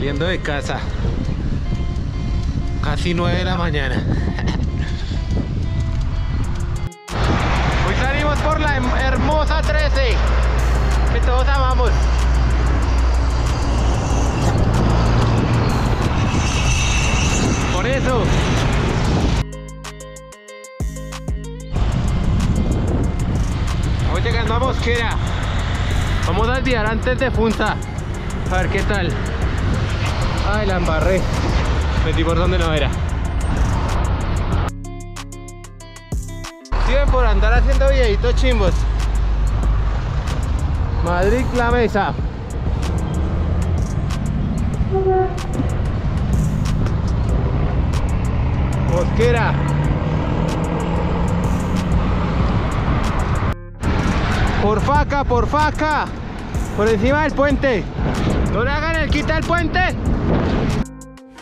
Saliendo de casa. Casi 9 de la mañana. Hoy salimos por la hem- hermosa 13. Que todos amamos. Por eso. Hoy llegando a Mosquera. Vamos a desviar antes de Funza. A ver qué tal. Ay, la embarré. Metí por donde no era. Siguen por andar haciendo videitos chimbos. Madrid la mesa. Mosquera. Por faca, por faca. Por encima del puente. No le hagan el quita el puente.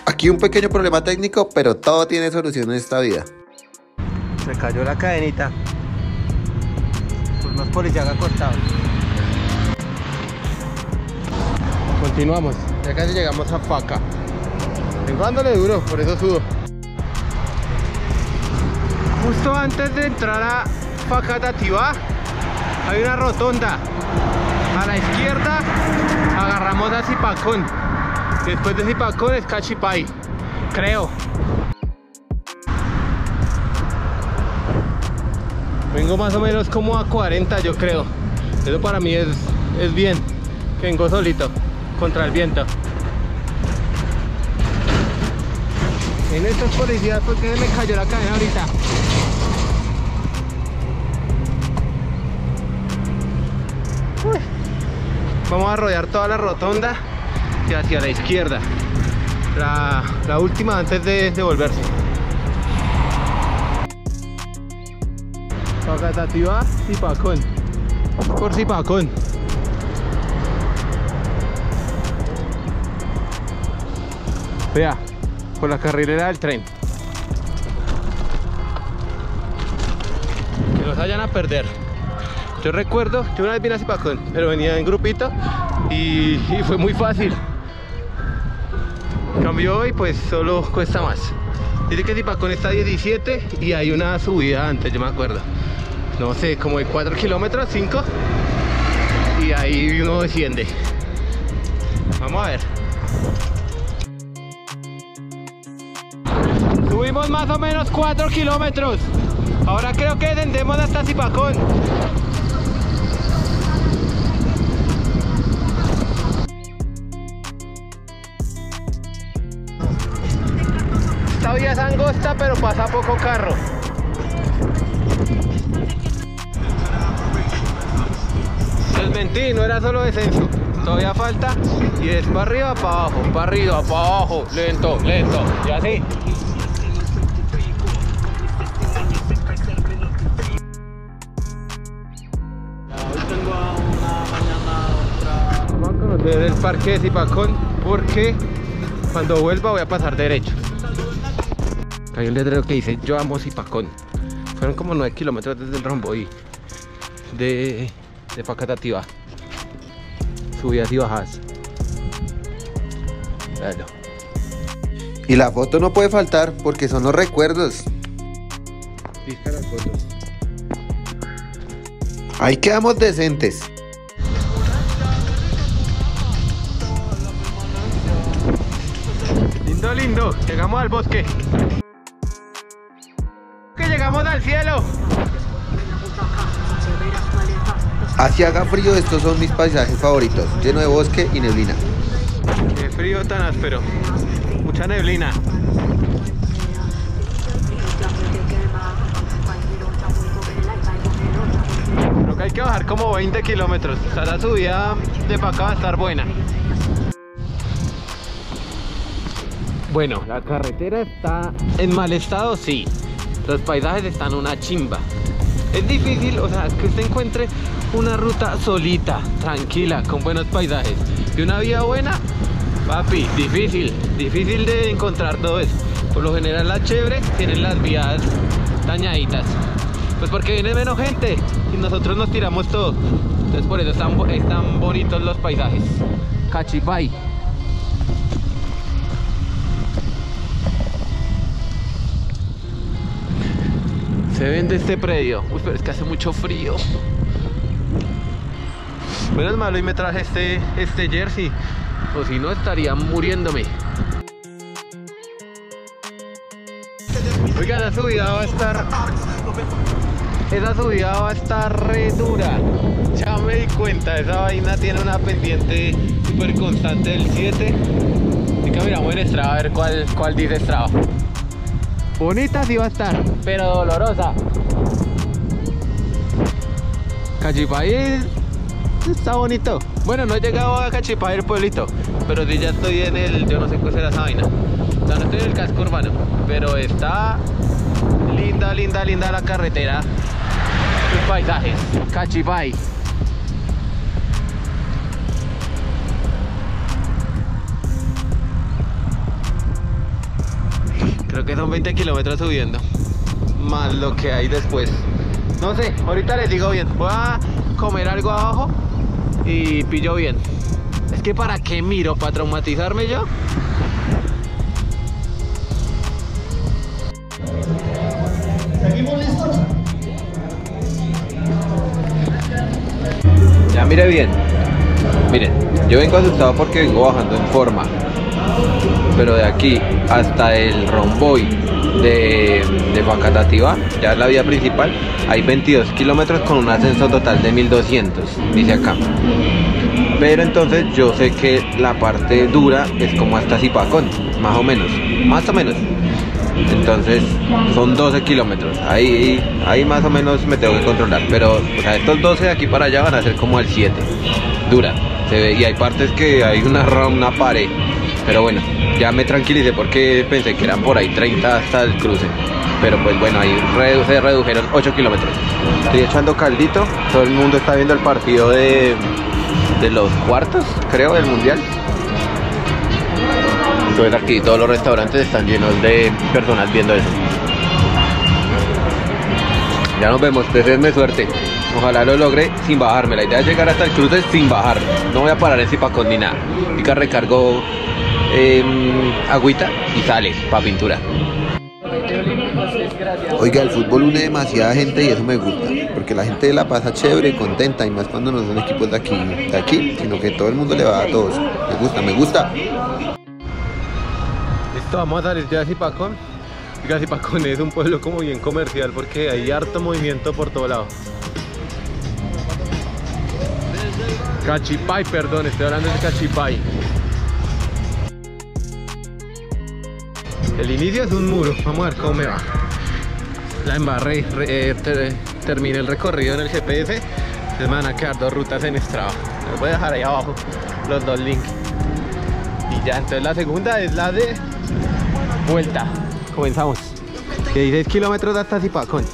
Aquí un pequeño problema técnico, pero todo tiene solución en esta vida. Se cayó la cadenita. Por unos policías acostados. Continuamos. Ya casi llegamos a Faca. Vengo dándole duro, por eso sudo. Justo antes de entrar a Facatativá hay una rotonda. A Zipacón. Después de Zipacón es Cachipay. Creo. Vengo más o menos como a 40 yo creo. Eso para mí es, es bien. Vengo solito, contra el viento. En estos policías porque me cayó la cadena ahorita. Vamos a rodear toda la rotonda y hacia la izquierda. La, última antes de, de volverse. Pacatativá, Zipacón. Por Zipacón. Vea, por la carrilera del tren. Que nos vayan a perder. Yo recuerdo, yo una vez vine a Zipacón, pero venía en grupito y, fue muy fácil. Cambió y pues solo cuesta más. Dice que Zipacón está a 17 y hay una subida antes, yo me acuerdo. No sé, como de 4 kilómetros, 5. Y ahí uno desciende. Vamos a ver. Subimos más o menos 4 kilómetros. Ahora creo que descendemos hasta Zipacón. Angosta, pero pasa poco carro. Les mentí, no era solo descenso. Todavía falta. Y es para arriba, para abajo, para arriba, para abajo. Lento, lento. Y así. Vamos a conocer el parque de Zipacón porque cuando vuelva voy a pasar derecho. Hay un letrero que dice yo amo Zipacón. Fueron como 9 kilómetros desde el Romboí de, de Facatativá. Subidas y bajadas. Bueno. Y la foto no puede faltar porque son los recuerdos. Las fotos. Ahí quedamos decentes. Lindo, lindo. Llegamos al bosque. Llegamos al cielo. Así haga frío, estos son mis paisajes favoritos, lleno de bosque y neblina. Qué frío tan áspero. Mucha neblina. Creo que hay que bajar como 20 kilómetros. O sea, la subida de para acá va a estar buena. Bueno, la carretera está en mal estado, sí. Los paisajes están una chimba. Es difícil, o sea, que usted encuentre una ruta solita, tranquila, con buenos paisajes y una vía buena, papi, difícil, difícil de encontrar todo eso. Por lo general las chévere tienen las vías dañaditas. Pues porque viene menos gente y nosotros nos tiramos todo. Entonces por eso están, están bonitos los paisajes. Cachipay. Se ven de este predio. Uy, pero es que hace mucho frío. Menos malo y me traje este, este jersey. O si no estaría muriéndome. Oiga, la subida va a estar. Esa subida va a estar re dura. Ya me di cuenta, esa vaina tiene una pendiente súper constante del 7. Así que miramos en Strava a ver cuál, cuál dice Strava. Bonita sí va a estar, pero dolorosa. Cachipay está bonito. Bueno, no he llegado a Cachipay, el pueblito, pero sí ya estoy en el, yo no sé qué será esa vaina. O sea, no estoy en el casco urbano, pero está linda, linda, linda la carretera. Los paisajes, Cachipay. Son 20 kilómetros subiendo. Más lo que hay después. No sé, ahorita les digo bien. Voy a comer algo abajo y pillo bien. Es que para qué miro, para traumatizarme yo. ¿Seguimos listos? Ya mire bien. Miren, yo vengo asustado porque vengo bajando en forma. Pero de aquí hasta el romboy de, de ya es la vía principal, hay 22 kilómetros con un ascenso total de 1200, dice acá. Pero entonces yo sé que la parte dura es como hasta Zipacón, más o menos, más o menos. Entonces son 12 kilómetros. Ahí, ahí más o menos me tengo que controlar. Pero estos 12 de aquí para allá van a ser como el 7. Dura. Se ve, y hay partes que hay una, una pared. Pero bueno, ya me tranquilicé porque pensé que eran por ahí 30 hasta el cruce. Pero pues bueno, ahí redu- se redujeron 8 kilómetros. Estoy echando caldito. Todo el mundo está viendo el partido de, de los cuartos, creo, del mundial. Entonces aquí todos los restaurantes están llenos de personas viendo eso. Ya nos vemos, deseenme suerte. Ojalá lo logre sin bajarme. La idea es llegar hasta el cruce sin bajar. No voy a parar en Zipacón ni nada. Pica recargo em, agüita y sale para pintura. Oiga, el fútbol une demasiada gente y eso me gusta, porque la gente la pasa chévere, contenta, y más cuando no son equipos de aquí, de aquí, sino que todo el mundo le va a todos. Me gusta, me gusta. Listo, vamos a salir ya de Zipacón. Oiga, Zipacón es un pueblo como bien comercial porque hay harto movimiento por todo lado. Cachipay, perdón, estoy hablando de Cachipay. El inicio es un muro, vamos a ver cómo me va. La embarré, re- eh, ter- terminé el recorrido en el GPS. Se me van a quedar dos rutas en Strava. Les voy a dejar ahí abajo los dos links. Y ya, entonces la segunda es la de vuelta. Comenzamos. 16 kilómetros hasta Zipacón.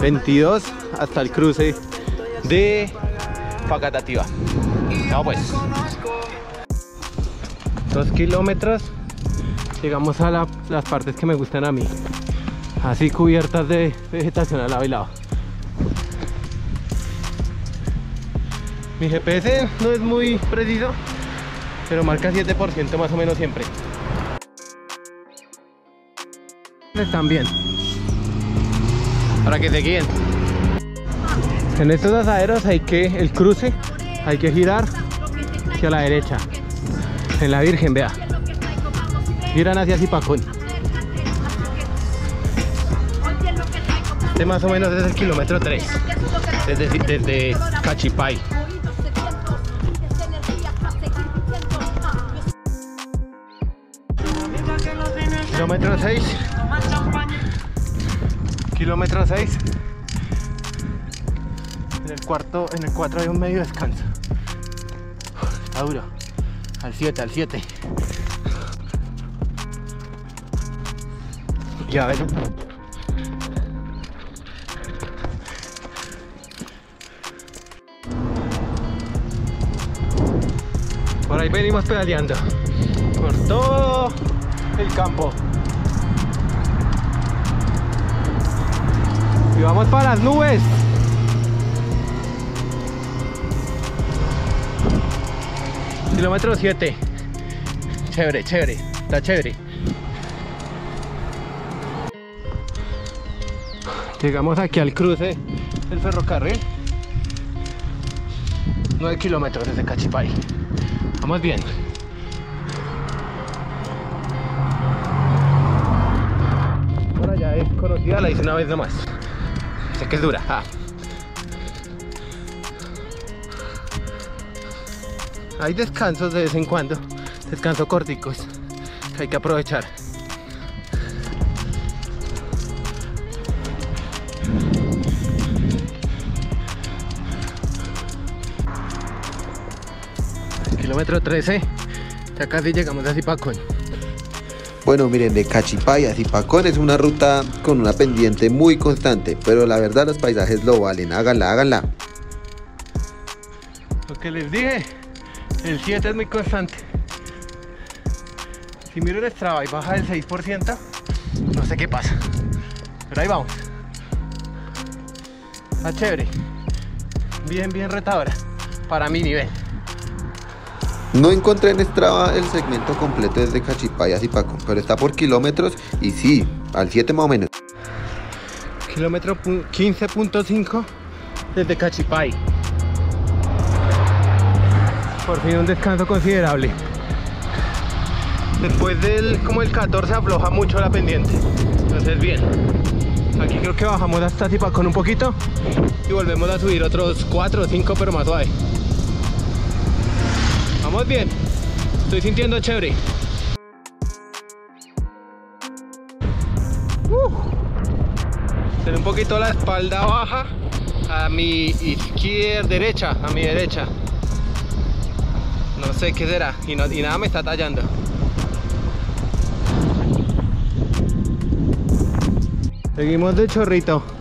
22 hasta el cruce de Facatativa. Chao pues. Dos kilómetros. Llegamos a la- las partes que me gustan a mí. Así cubiertas de vegetación al lado y lado. Mi GPS no es muy preciso, pero marca 7% más o menos siempre. Están bien. Para que te guíen. En estos asaderos hay que, el cruce, hay que girar hacia la derecha. En la Virgen, vea. Giran hacia Zipacón. Este más o menos es el kilómetro 3. Desde, desde Cachipay. Kilómetro 6. Kilómetro 6. En el cuarto, en el 4 hay un medio descanso. Está duro. Al 7, al 7. Ya ves. Por ahí venimos pedaleando. Por todo el campo. Y vamos para las nubes. Kilómetro 7. Chévere, chévere. Está chévere. Llegamos aquí al cruce del ferrocarril. 9 kilómetros desde Cachipay. Vamos bien. Ahora ya es conocida, la hice una vez nomás. Sé que es dura. ah. Hay descansos de vez en cuando, descansos corticos hay que aprovechar. Kilómetro 13, ya casi llegamos a Zipacón. Bueno, miren, de Cachipay a Zipacón es una ruta con una pendiente muy constante, pero la verdad los paisajes lo valen. Háganla, háganla. Lo que les dije, el 7 es muy constante. Si miro el Strava y baja del 6%, no sé qué pasa. Pero ahí vamos. Está chévere. Bien, bien retadora. Para mi nivel. No encontré en Strava el segmento completo desde Cachipay a Zipacón, pero está por kilómetros y sí, al 7 más o menos. Kilómetro pu- 15.5 desde Cachipay. Por fin un descanso considerable. Después del como el 14 afloja mucho la pendiente. Entonces bien. Aquí creo que bajamos hasta Zipacón un poquito y volvemos a subir otros 4 o 5 pero más suave. Vamos bien. Estoy sintiendo chévere. Tener un poquito la espalda baja a mi izquierda, derecha, a mi derecha. No sé qué será y nada me está tallando. Seguimos de chorrito.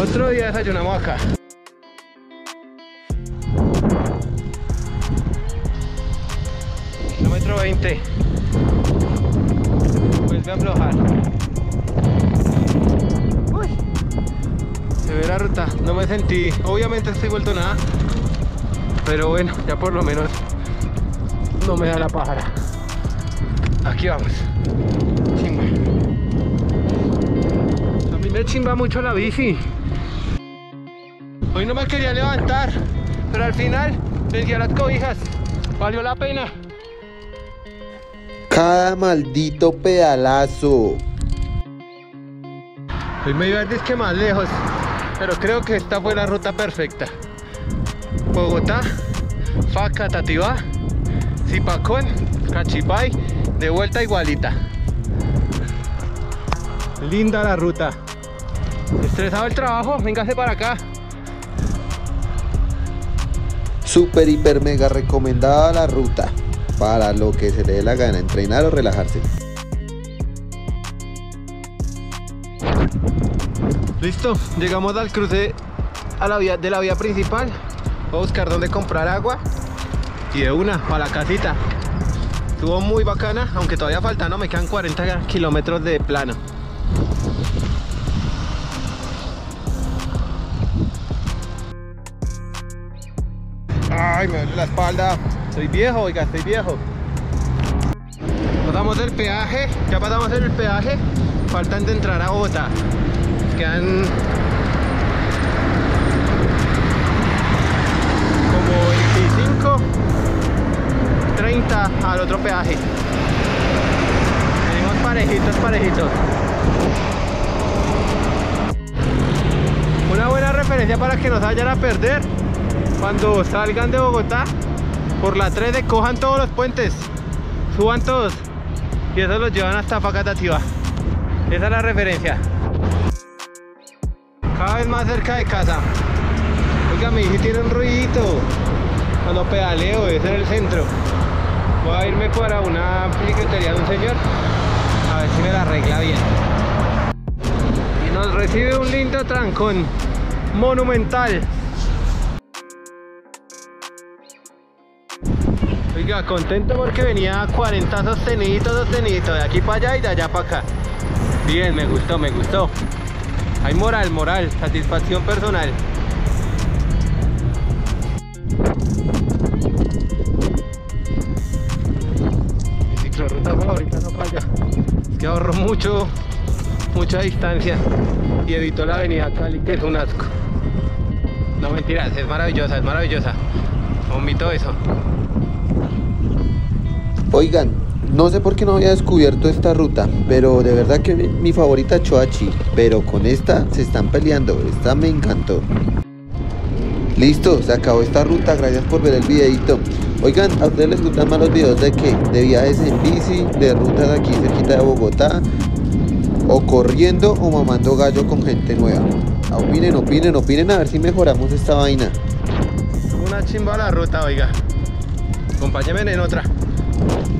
Otro día desayunamos acá. Kilómetro 20. Vuelve a aflojar. Uy. Se ve la ruta. No me sentí. Obviamente estoy vuelto nada. Pero bueno, ya por lo menos no me da la pájara. Aquí vamos. A mí me chimba mucho la bici. Hoy no me quería levantar, pero al final vencí a las cobijas. Valió la pena. Cada maldito pedalazo. Hoy me iba a ir que más lejos, pero creo que esta fue la ruta perfecta. Bogotá, Facatativá, Zipacón, Cachipay, de vuelta igualita. Linda la ruta. Estresado el trabajo, véngase para acá. Super, hiper, mega recomendada la ruta. Para lo que se le dé la gana, entrenar o relajarse. Listo, llegamos al cruce a la vía, de la vía principal. Voy a buscar dónde comprar agua. Y de una, para la casita. Estuvo muy bacana, aunque todavía falta, ¿no? Me quedan 40 kilómetros de plano. Ay, me duele la espalda. Estoy viejo, oiga, estoy viejo. Pasamos el peaje, ya pasamos el peaje. Faltan de entrar a Bogotá. Quedan como 25, 30 al otro peaje. Venimos parejitos, parejitos. Una buena referencia para que no se vayan a perder cuando salgan de Bogotá por la 3 de cojan todos los puentes, suban todos y eso los llevan hasta Facatativá. Esa es la referencia. Cada vez más cerca de casa. Oiga, mi hijo tiene un ruidito. Cuando pedaleo, es en el centro. Voy a irme para una piquetería de un señor. A ver si me la arregla bien. Y nos recibe un lindo trancón. Monumental. Oiga, contento porque venía a 40 sosteniditos, sosteniditos, de aquí para allá y de allá para acá. Bien, me gustó, me gustó. Hay moral, moral, satisfacción personal. Mi ciclorruta favorita no falla. que ahorro mucho, mucha distancia y evito la avenida Cali, que es un asco. No mentiras, es maravillosa, es maravillosa. Omito eso. Oigan, no sé por qué no había descubierto esta ruta, pero de verdad que mi, favorita Choachi, pero con esta se están peleando, esta me encantó. Listo, se acabó esta ruta, gracias por ver el videito. Oigan, ¿a ustedes les gustan más los videos de qué? De viajes en bici, de rutas aquí cerquita de Bogotá, o corriendo o mamando gallo con gente nueva. Opinen, opinen, opinen a ver si mejoramos esta vaina. Una chimba la ruta, oiga. Acompáñenme en otra. Thank you.